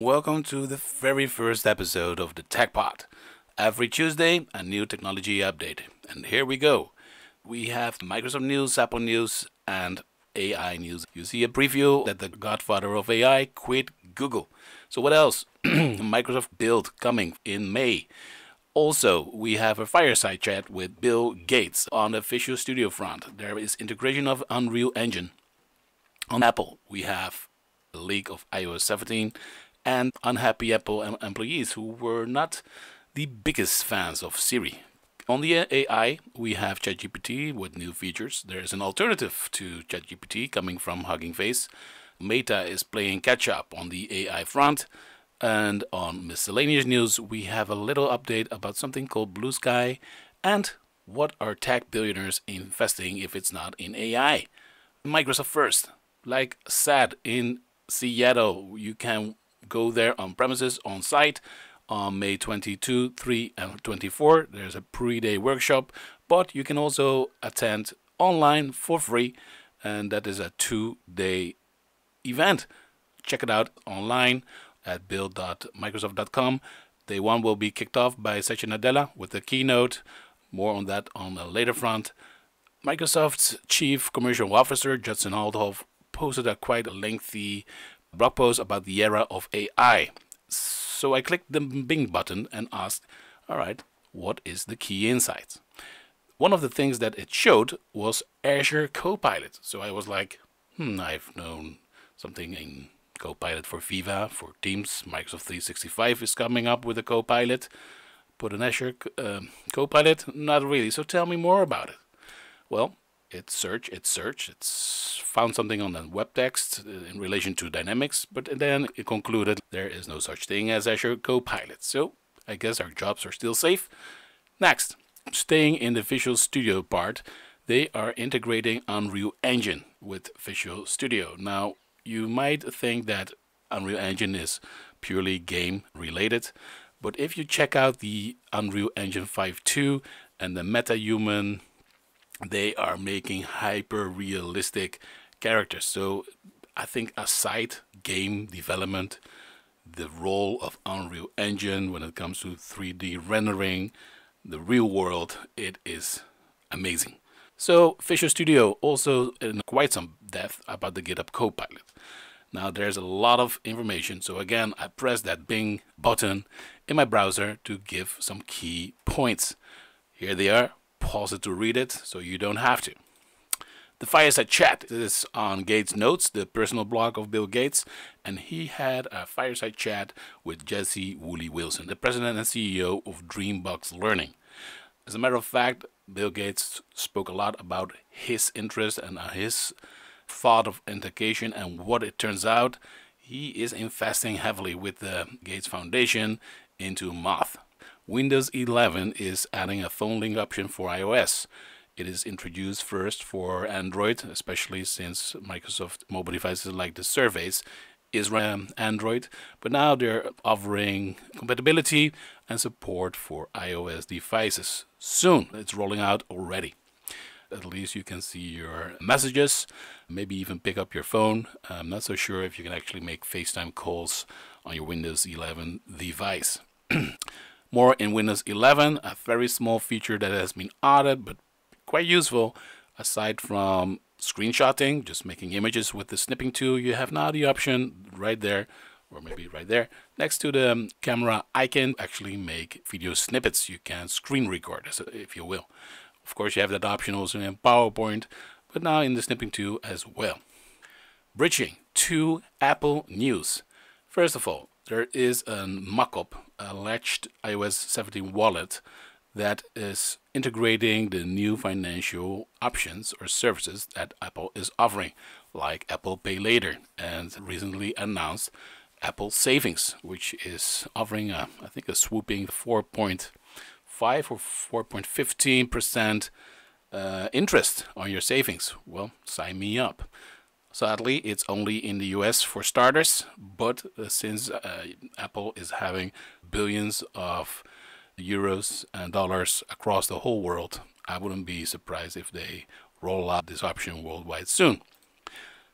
Welcome to the very first episode of the Techpot. Every Tuesday, a new technology update. And here we go. We have Microsoft News, Apple News, and AI news. You see a preview that the godfather of AI quit Google. So, what else? Microsoft Build coming in May. Also, we have a fireside chat with Bill Gates on the Visual Studio front. There is integration of Unreal Engine. On Apple, we have a leak of iOS 17 and unhappy Apple em- employees who were not the biggest fans of Siri. On the AI, we have ChatGPT with new features. There is an alternative to ChatGPT coming from Hugging Face. Meta is playing catch up on the AI front. And on miscellaneous news, we have a little update about something called Blue Sky and what are tech billionaires investing if it's not in AI. Microsoft first, like said in Seattle, you can go there on premises on site on May 22, 3, and 24. There's a pre day workshop, but you can also attend online for free, and that is a two day event. Check it out online at build.microsoft.com. Day one will be kicked off by Satya Nadella with a keynote. More on that on a later front. Microsoft's Chief Commercial Officer, Judson Althoff, posted a quite lengthy blog post about the era of AI. So I clicked the Bing button and asked, all right, what is the key insights? One of the things that it showed was Azure Copilot. So I was like, hmm, I've known something in Copilot for Viva, for Teams. Microsoft 365 is coming up with a Copilot. Put an Azure uh, Copilot? Not really. So tell me more about it. Well, it's search, it's search, it's found something on the web text in relation to Dynamics, but then it concluded there is no such thing as Azure Copilot. So I guess our jobs are still safe. Next, staying in the Visual Studio part, they are integrating Unreal Engine with Visual Studio. Now, you might think that Unreal Engine is purely game related, but if you check out the Unreal Engine 5.2 and the MetaHuman, they are making hyper realistic characters. So I think aside game development, the role of Unreal Engine when it comes to 3D rendering, the real world, it is amazing. So Visual Studio also in quite some depth about the GitHub Copilot. Now there's a lot of information, so again I press that Bing button in my browser to give some key points. Here they are. Pause it to read it, so you don't have to. The fireside chat is on Gates Notes, the personal blog of Bill Gates, and he had a fireside chat with Jessie Woolley-Wilson, the president and CEO of Dreambox Learning. As a matter of fact, Bill Gates spoke a lot about his interest and uh, his thought of education and what it turns out he is investing heavily with the Gates Foundation into math. Windows 11 is adding a phone link option for iOS. It is introduced first for Android, especially since Microsoft mobile devices like the Surface is um, Android, but now they're offering compatibility and support for iOS devices. Soon, it's rolling out already. At least you can see your messages, maybe even pick up your phone. I'm not so sure if you can actually make FaceTime calls on your Windows 11 device. More in Windows 11, a very small feature that has been added but quite useful aside from screenshotting, just making images with the snipping tool, you have now the option right there, or maybe right there, next to the camera icon, actually make video snippets. You can screen record, if you will. Of course, you have that option also in PowerPoint, but now in the snipping tool as well. Bridging to Apple News. First of all, there is a mockup, a latched iOS 17 wallet that is integrating the new financial options or services that Apple is offering, like Apple Pay Later, and recently announced Apple Savings, which is offering a, I think a swooping 4.5 or 4.15 percent uh, interest on your savings. Well, sign me up. Sadly, it's only in the US for starters, but uh, since uh, Apple is having billions of euros and dollars across the whole world, I wouldn't be surprised if they roll out this option worldwide soon.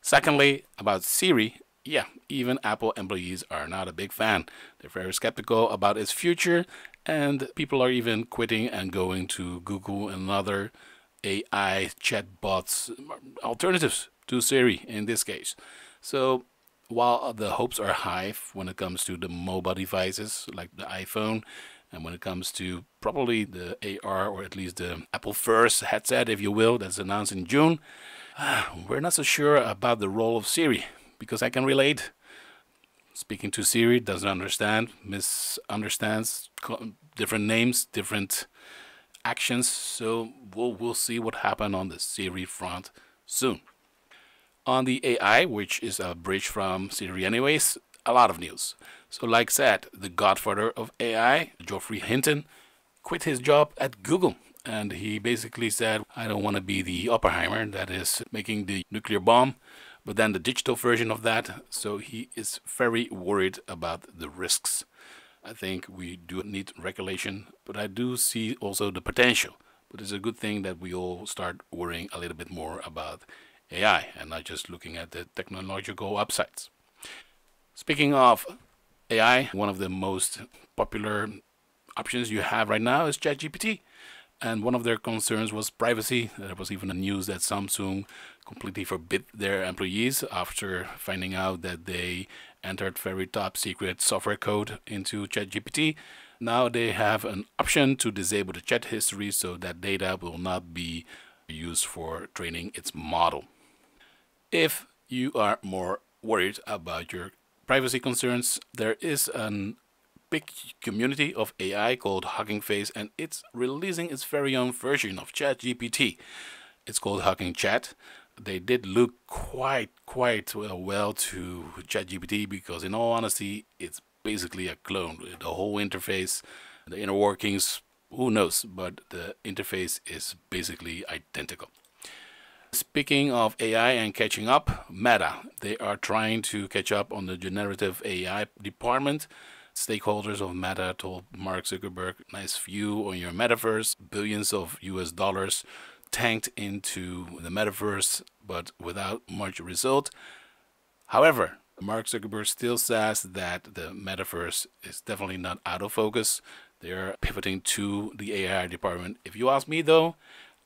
Secondly, about Siri, yeah, even Apple employees are not a big fan. They're very skeptical about its future, and people are even quitting and going to Google and other AI chatbots alternatives to Siri in this case. So while the hopes are high when it comes to the mobile devices like the iPhone, and when it comes to probably the AR or at least the Apple First headset, if you will, that's announced in June, we're not so sure about the role of Siri because I can relate. Speaking to Siri doesn't understand, misunderstands different names, different actions. So we'll we'll see what happens on the Siri front soon. On the AI, which is a bridge from Siri anyways, a lot of news. So like said, the godfather of AI, Geoffrey Hinton, quit his job at Google. And he basically said, I don't want to be the Oppenheimer that is making the nuclear bomb, but then the digital version of that. So he is very worried about the risks. I think we do need regulation, but I do see also the potential. But it's a good thing that we all start worrying a little bit more about AI and not just looking at the technological upsides. Speaking of AI, one of the most popular options you have right now is ChatGPT. And one of their concerns was privacy. There was even a news that Samsung completely forbid their employees after finding out that they entered very top secret software code into ChatGPT. Now they have an option to disable the chat history so that data will not be used for training its model. If you are more worried about your privacy concerns, there is a big community of AI called Hugging Face, and it's releasing its very own version of ChatGPT. It's called Hugging Chat. They did look quite quite well to ChatGPT because, in all honesty, it's basically a clone. The whole interface, the inner workings, who knows? But the interface is basically identical. Speaking of AI and catching up, Meta, they are trying to catch up on the generative AI department. Stakeholders of Meta told Mark Zuckerberg, nice view on your metaverse, billions of US dollars tanked into the metaverse, but without much result. However, Mark Zuckerberg still says that the metaverse is definitely not out of focus. They're pivoting to the AI department. If you ask me, though,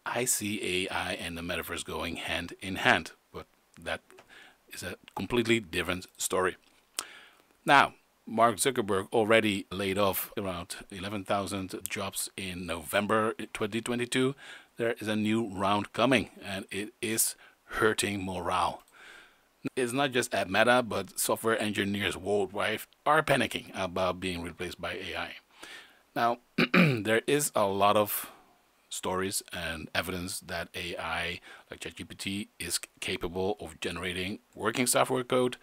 I see AI and the metaverse going hand in hand, but that is a completely different story. Now, Mark Zuckerberg already laid off around 11,000 jobs in November 2022. There is a new round coming, and it is hurting morale. It's not just at Meta, but software engineers worldwide are panicking about being replaced by AI. Now, there is a lot of stories and evidence that AI, like ChatGPT, is capable of generating working software code.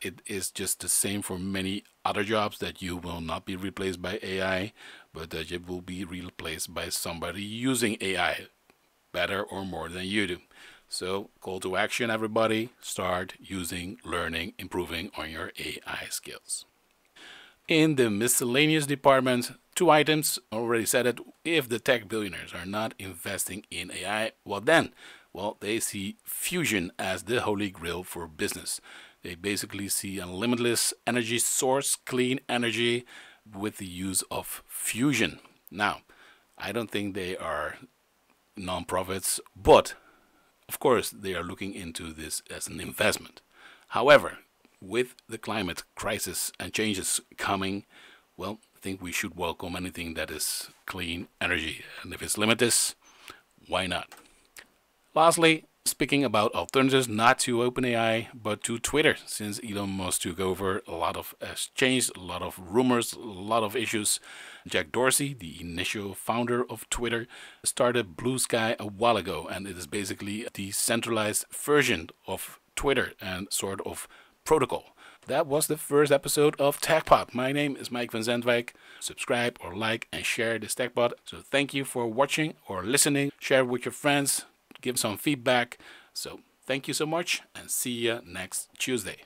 It is just the same for many other jobs that you will not be replaced by AI, but that you will be replaced by somebody using AI better or more than you do. So, call to action, everybody. Start using, learning, improving on your AI skills. In the miscellaneous department, two items already said it. If the tech billionaires are not investing in AI, well, then, well, they see fusion as the holy grail for business. They basically see a limitless energy source, clean energy, with the use of fusion. Now, I don't think they are non-profits, but of course they are looking into this as an investment. However, with the climate crisis and changes coming, well, think we should welcome anything that is clean energy. And if it's limitless, why not? Lastly, speaking about alternatives not to OpenAI but to Twitter, since Elon Musk took over, a lot of has changed, a lot of rumors, a lot of issues. Jack Dorsey, the initial founder of Twitter, started Blue Sky a while ago, and it is basically a decentralized version of Twitter and sort of protocol. That was the first episode of Techpot. My name is Mike van Zandwijk. Subscribe or like and share this Techpot. So thank you for watching or listening. Share with your friends. Give some feedback. So thank you so much and see you next Tuesday.